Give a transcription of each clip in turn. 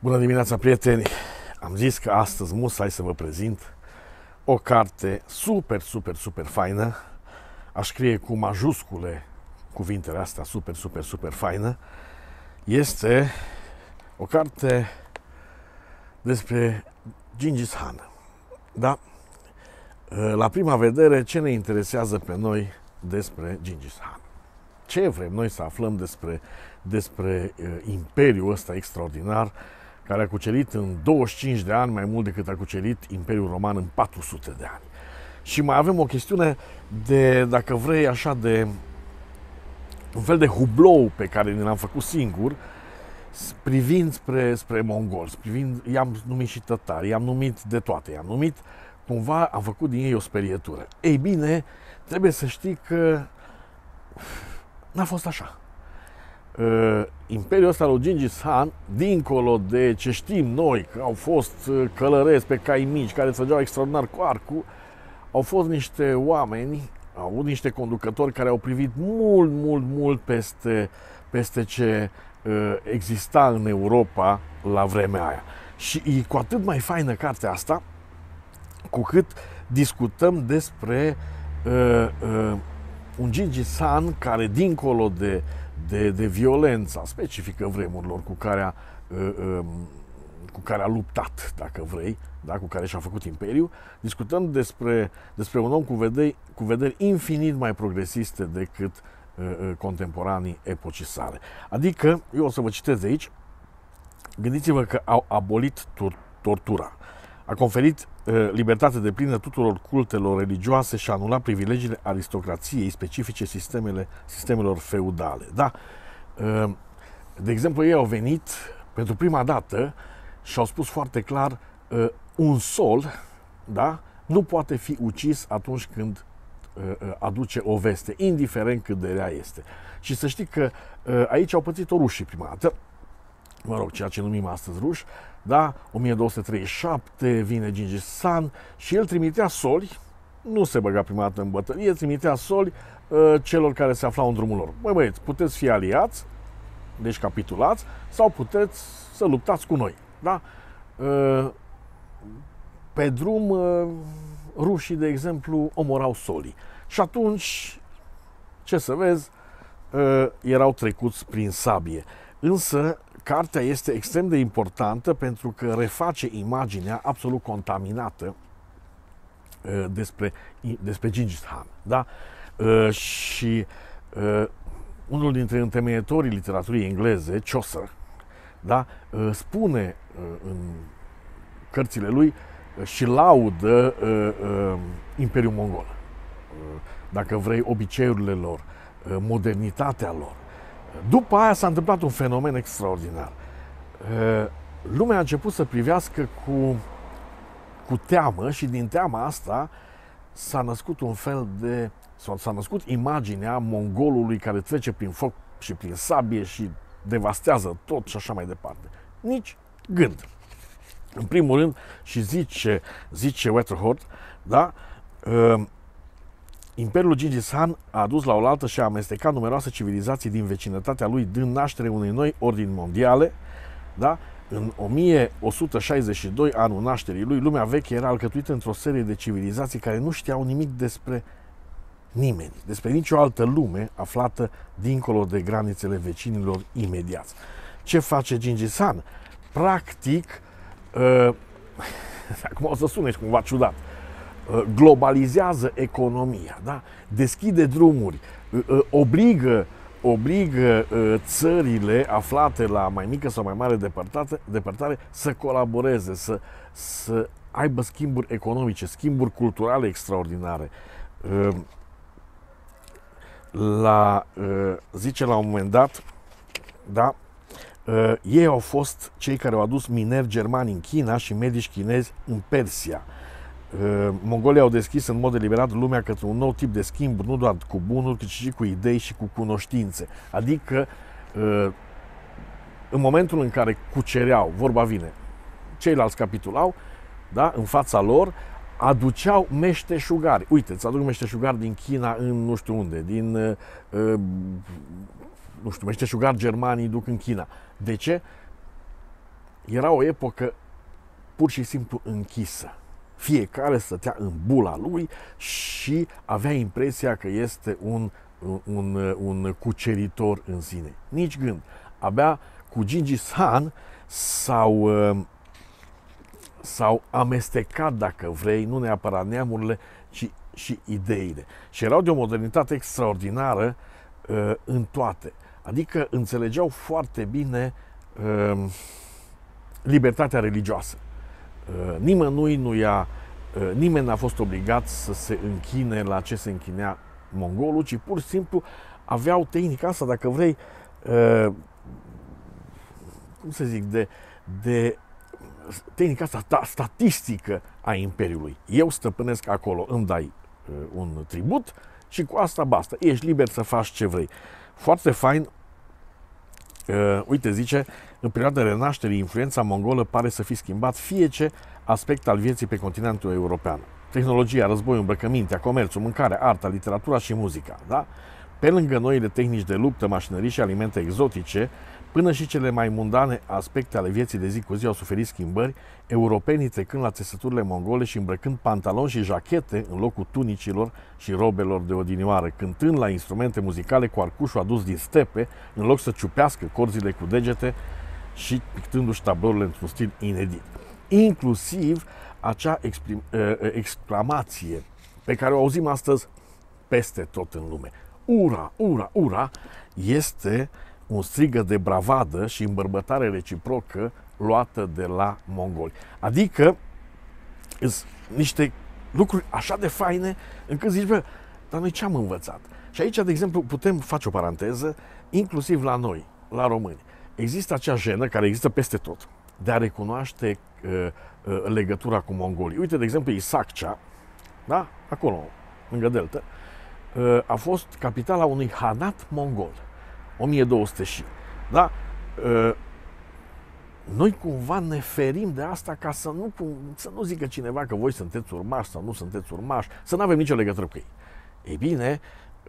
Bună dimineața, prieteni! Am zis că astăzi musai să vă prezint o carte super, super, super faină. Aș scrie cu majuscule cuvintele astea, super, super, super faină. Este o carte despre Gingis Khan. Da? La prima vedere, ce ne interesează pe noi despre Gingis Khan? Ce vrem noi să aflăm despre, despre uh, imperiul ăsta extraordinar care a cucerit în 25 de ani mai mult decât a cucerit Imperiul Roman în 400 de ani. Și mai avem o chestiune de, dacă vrei, așa de un fel de hublou pe care ne l-am făcut singur, privind spre, spre mongoli, privind, i-am numit și tătari, i-am numit de toate, i-am numit, cumva am făcut din ei o sperietură. Ei bine, trebuie să știi că n-a fost așa uh, Imperiul ăsta lui Gingis Khan, dincolo de ce știm noi, că au fost uh, călăreți pe cai mici care trăgeau extraordinar cu arcul, au fost niște oameni, au avut niște conducători care au privit mult, mult, mult peste, peste ce uh, exista în Europa la vremea aia. Și e cu atât mai faină cartea asta, cu cât discutăm despre uh, uh, un Gingis Khan care, dincolo de de, de violența specifică vremurilor cu care a, uh, um, cu care a luptat, dacă vrei, da, cu care și-a făcut imperiu, discutăm despre, despre un om cu vederi, cu vederi infinit mai progresiste decât uh, uh, contemporanii epocii sale. Adică, eu o să vă citez aici, gândiți-vă că au abolit tortura, a conferit uh, libertate de plină tuturor cultelor religioase și a anulat privilegiile aristocrației specifice sistemele, sistemelor feudale. Da? Uh, de exemplu, ei au venit pentru prima dată și au spus foarte clar uh, un sol da? nu poate fi ucis atunci când aduce o veste, indiferent cât de rea este. Și să știi că aici au pățit-o rușii prima dată, mă rog, ceea ce numim astăzi ruși, da? 1237 vine Gingis Khan și el trimitea soli, nu se băga prima dată în bătălie, trimitea soli uh, celor care se aflau în drumul lor. Băi băieți, puteți fi aliați, deci capitulați, sau puteți să luptați cu noi. Da? Uh, pe drum, uh, rușii, de exemplu, omorau solii. Și atunci, ce să vezi, uh, erau trecuți prin sabie. Însă, cartea este extrem de importantă pentru că reface imaginea absolut contaminată uh, despre, despre Gingis Khan. Da? Uh, și uh, unul dintre întemeietorii literaturii engleze, Chaucer, da? spune în cărțile lui și laudă Imperiul Mongol. Dacă vrei, obiceiurile lor, modernitatea lor, după aia s-a întâmplat un fenomen extraordinar. Lumea a început să privească cu, cu teamă și din teama asta s-a născut un fel de, sau s-a născut imaginea mongolului care trece prin foc și prin sabie și devastează tot și așa mai departe. Nici gând. În primul rând, și zice, zice Wetterhort, da, Imperiul Gingis Khan a adus la oaltă și a amestecat numeroase civilizații din vecinătatea lui, dând naștere unei noi ordini mondiale. Da? În 1162, anul nașterii lui, lumea veche era alcătuită într-o serie de civilizații care nu știau nimic despre nimeni, despre nicio altă lume aflată dincolo de granițele vecinilor imediați. Ce face Gingis Khan? Practic, uh, acum o să sune cumva ciudat, Uh, globalizează economia, da? deschide drumuri, uh, uh, obligă, obligă țările aflate la mai mică sau mai mare depărtare, depărtare să colaboreze, să, să aibă schimburi economice, schimburi culturale extraordinare. La, zice la un moment dat, da, ei au fost cei care au adus mineri germani în China și medici chinezi în Persia. Uh, Mongolia au deschis în mod deliberat lumea către un nou tip de schimb, nu doar cu bunuri, ci și cu idei și cu cunoștințe. Adică, uh, în momentul în care cucereau, vorba vine, ceilalți capitulau, da, în fața lor, aduceau meșteșugari. Uite, îți aduc meșteșugari din China în nu știu unde, din, uh, nu știu, meșteșugari germanii duc în China. De ce? era o epocă pur și simplu închisă. Fiecare stătea în bula lui și avea impresia că este un, un, un cuceritor în sine. Nici gând. Abia cu Gingis Khan s-au, s-au amestecat, dacă vrei, nu neapărat neamurile, ci și ideile. Și erau de o modernitate extraordinară uh, în toate. Adică înțelegeau foarte bine uh, libertatea religioasă. Uh, nimănui nu ia, uh, nimeni n-a fost obligat să se închine la ce se închinea mongolul, ci pur și simplu aveau tehnica asta, dacă vrei, uh, cum să zic, de, de tehnica asta statistică a Imperiului. Eu stăpânesc acolo, îmi dai uh, un tribut și cu asta basta. Ești liber să faci ce vrei. Foarte fain, uh, uite, zice, în perioada renașterii, influența mongolă pare să fi schimbat fie ce aspect al vieții pe continentul european. Tehnologia, războiul, îmbrăcămintea, comerțul, mâncarea, arta, literatura și muzica. Da? Pe lângă noile tehnici de luptă, mașinării și alimente exotice, Până și cele mai mundane aspecte ale vieții de zi cu zi au suferit schimbări, europenii trecând la țesăturile mongole și îmbrăcând pantaloni și jachete în locul tunicilor și robelor de odinioară, cântând la instrumente muzicale cu arcușul adus din stepe, în loc să ciupească corzile cu degete și pictându-și tablourile într-un stil inedit. Inclusiv acea exprim, uh, exclamație pe care o auzim astăzi peste tot în lume. Ura, ura, ura este uh, un strigă de bravadă și îmbărbătare reciprocă luată de la mongoli. Adică sunt niște lucruri așa de faine încât zici, bă, dar noi ce am învățat? Și aici, de exemplu, putem face o paranteză, inclusiv la noi, la români. Există acea jenă care există peste tot, de a recunoaște uh, uh, legătura cu mongolii. Uite, de exemplu, Isaccea, da? acolo, lângă Delta, uh, a fost capitala unui hanat mongol. 1200 și. Da? Ă, noi cumva ne ferim de asta ca să nu, să nu zică cineva că voi sunteți urmași sau nu sunteți urmași, să nu avem nicio legătură cu ei. Ei bine,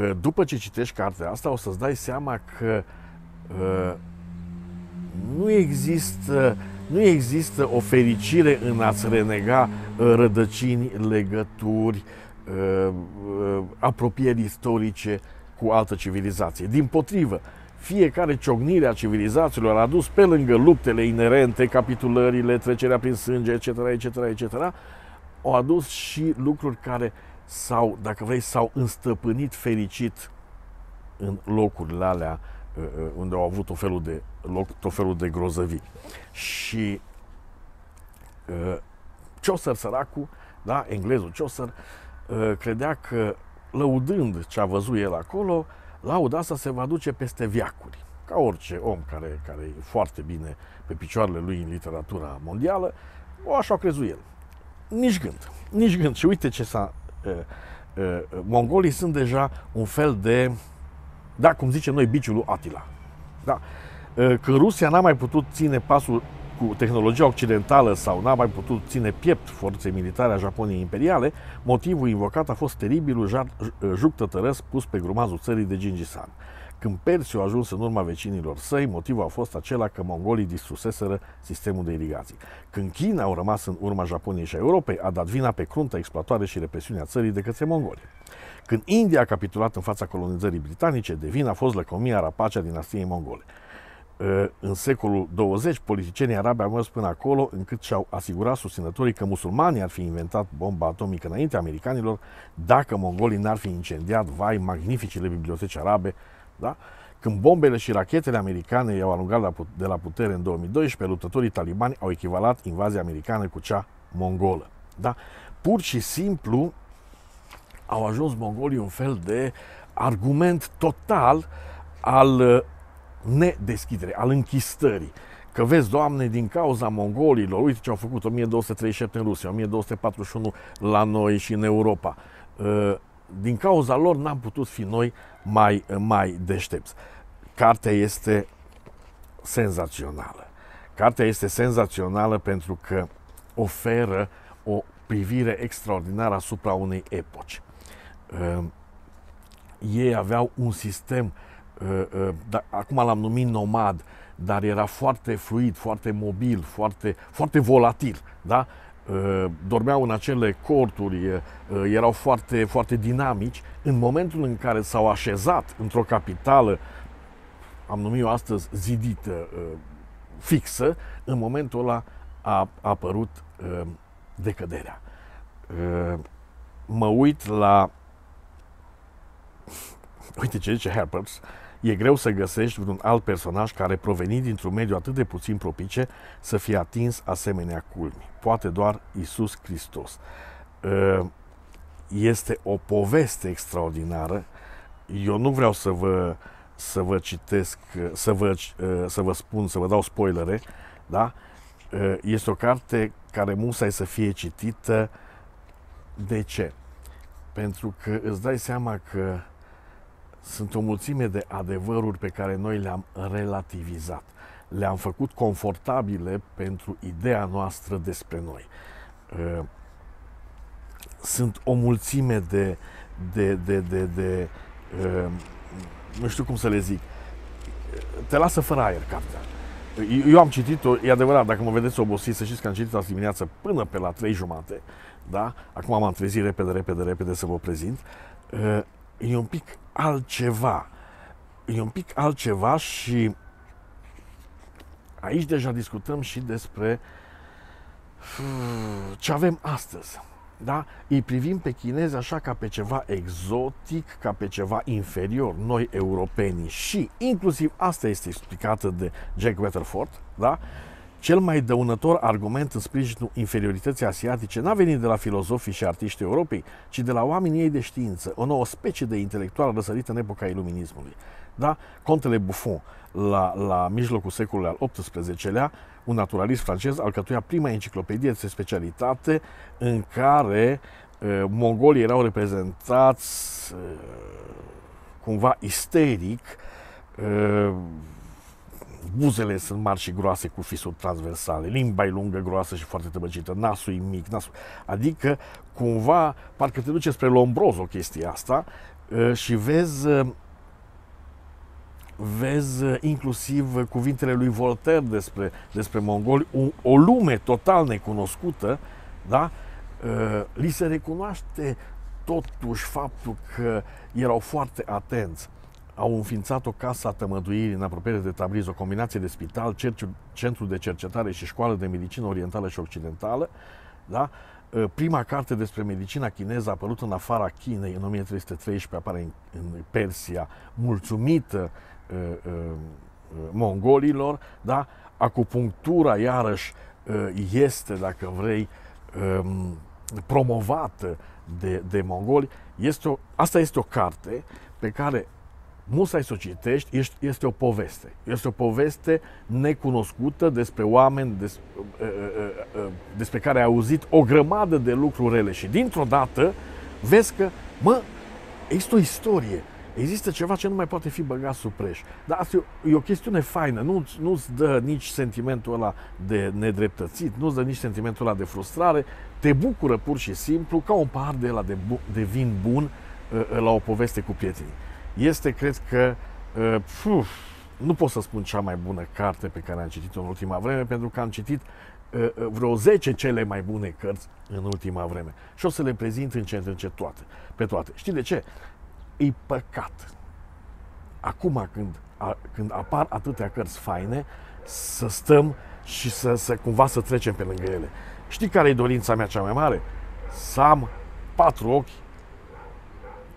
ă, după ce citești cartea asta, o să-ți dai seama că ă, nu există, nu există o fericire în a-ți renega rădăcini, legături, apropieri istorice cu altă civilizație. Din potrivă, fiecare ciocnire a civilizațiilor a adus pe lângă luptele inerente, capitulările, trecerea prin sânge, etc., etc., etc., au adus și lucruri care s-au, dacă vrei, s-au înstăpânit fericit în locurile alea uh, uh, unde au avut tot felul de, loc, tot felul de grozăvii. Și uh, Chaucer, săracul, da, englezul Chaucer, credea că lăudând ce a văzut el acolo, lauda asta se va duce peste viacuri. Ca orice om care, care e foarte bine pe picioarele lui în literatura mondială, o așa a crezut el. Nici gând, nici gând. Și uite ce s-a... Uh, uh, mongolii sunt deja un fel de, da, cum zice noi, biciul lui Atila. Da. Uh, că Rusia n-a mai putut ține pasul cu tehnologia occidentală sau n-a mai putut ține piept forței militare a Japoniei imperiale, motivul invocat a fost teribilul juc tătărăs pus pe grumazul țării de Gingis Khan. Când Persiu a ajuns în urma vecinilor săi, motivul a fost acela că mongolii distruseseră sistemul de irigații. Când China au rămas în urma Japoniei și a Europei, a dat vina pe crunta exploatare și represiunea țării de către mongoli. Când India a capitulat în fața colonizării britanice, de vină a fost lăcomia rapacea dinastiei mongole. Ă, în secolul 20, politicienii arabi au mers până acolo încât și-au asigurat susținătorii că musulmanii ar fi inventat bomba atomică înainte americanilor dacă mongolii n-ar fi incendiat, vai, magnificile biblioteci arabe, da? Când bombele și rachetele americane i-au alungat de la putere în 2012, luptătorii talibani au echivalat invazia americană cu cea mongolă. Da? Pur și simplu au ajuns mongolii un fel de argument total al nedeschidere, al închistării. Că vezi, Doamne, din cauza mongolilor, uite ce au făcut 1237 în Rusia, 1241 la noi și în Europa. Uh, din cauza lor n-am putut fi noi mai, mai deștepți. Cartea este senzațională. Cartea este senzațională pentru că oferă o privire extraordinară asupra unei epoci. Uh, ei aveau un sistem Uh, uh, da, acum l-am numit nomad, dar era foarte fluid, foarte mobil, foarte, foarte volatil. Da? Uh, dormeau în acele corturi, uh, erau foarte, foarte dinamici. În momentul în care s-au așezat într-o capitală, am numit-o astăzi zidită, uh, fixă, în momentul ăla a, a apărut decăderea. Mă uit la uite ce zice Herperts, e greu să găsești un alt personaj care, provenind dintr-un mediu atât de puțin propice, să fie atins asemenea culmi. Poate doar Isus Hristos. Ă, este o poveste extraordinară. Eu nu vreau să vă, să vă citesc, să vă, ă, să vă spun, să vă dau spoilere, da? Ă, este o carte care musai să fie citită. De ce? Pentru că îți dai seama că sunt o mulțime de adevăruri pe care noi le-am relativizat. Le-am făcut confortabile pentru ideea noastră despre noi. Uh, sunt o mulțime de, de, de, de, de uh, nu știu cum să le zic, te lasă fără aer cartea. Eu am citit-o, e adevărat, dacă mă vedeți obosit, să știți că am citit azi dimineață până pe la 3 jumate, da? Acum m-am trezit repede, repede, repede să vă prezint. Uh, e un pic altceva. E un pic altceva și aici deja discutăm și despre hmm, ce avem astăzi. Da? Îi privim pe chinezi așa ca pe ceva exotic, ca pe ceva inferior, noi europenii și inclusiv asta este explicată de Jack Weatherford, da? Cel mai dăunător argument în sprijinul inferiorității asiatice n-a venit de la filozofii și artiștii Europei, ci de la oamenii ei de știință, o nouă specie de intelectual răsărită în epoca iluminismului. Da? Contele Buffon, la, la mijlocul secolului al XVIII-lea, un naturalist francez alcătuia prima enciclopedie de specialitate în care uh, mongolii erau reprezentați uh, cumva isteric, uh, buzele sunt mari și groase cu fisuri transversale, limba e lungă, groasă și foarte tăbăcită, nasul e mic, nasul... adică cumva parcă te duce spre lombroz o chestie asta ă, și vezi ă, vezi ă, inclusiv cuvintele lui Voltaire despre, despre mongoli, o, o lume total necunoscută, da? li se recunoaște totuși faptul că erau foarte atenți au înființat o casă a tămăduirii în apropiere de Tabriz, o combinație de spital, centru de cercetare și școală de medicină orientală și occidentală. Da? Ă, prima carte despre medicina chineză a apărut în afara Chinei în 1313, apare în, în Persia, mulțumită uh, uh, mongolilor. Da? Acupunctura, iarăși, uh, este, dacă vrei, um, promovată de, de mongoli. Este o, asta este o carte pe care musai să o citești, este o poveste. Este o poveste necunoscută despre oameni des, ă, ă, ă, despre care ai auzit o grămadă de lucruri rele. Și dintr-o dată vezi că, mă, există o istorie, există ceva ce nu mai poate fi băgat sub preș. Dar asta e o chestiune faină, nu, nu-ți dă nici sentimentul ăla de nedreptățit, nu-ți dă nici sentimentul ăla de frustrare, te bucură pur și simplu ca un pahar de, la de, de vin bun la o poveste cu prietenii este, cred că, uh, puf, nu pot să spun cea mai bună carte pe care am citit-o în ultima vreme, pentru că am citit uh, uh vreo 10 cele mai bune cărți în ultima vreme. Și o să le prezint încet, încet toate, pe toate. Știi de ce? E păcat. Acum când, a, când apar atâtea cărți faine, să stăm și să, să cumva să trecem pe lângă ele. Știi care e dorința mea cea mai mare? Să am patru ochi,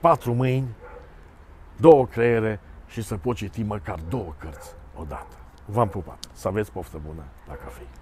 patru mâini, două creiere și să pot citi măcar două cărți odată. V-am pupat. Să aveți poftă bună la cafea.